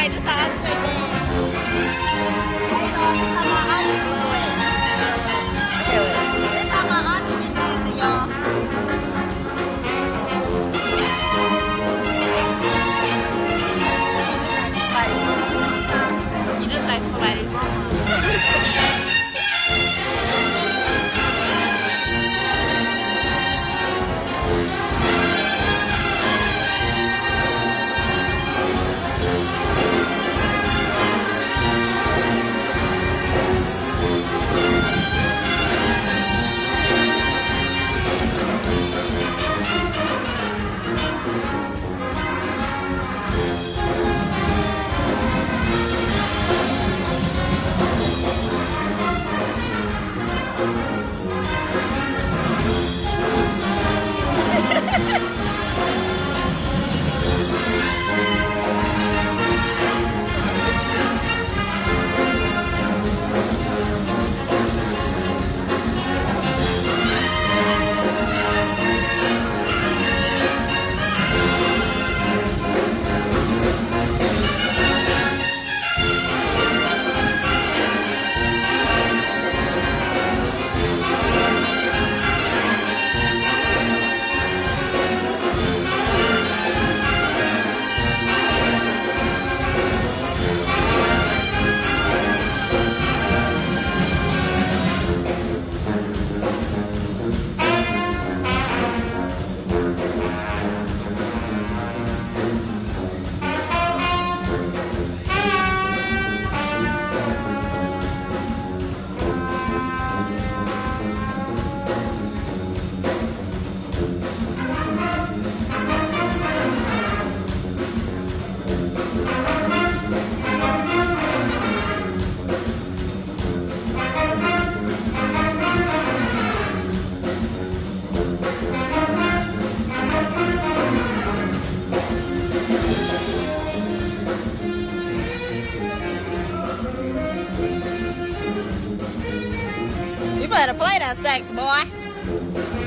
I this play that boy.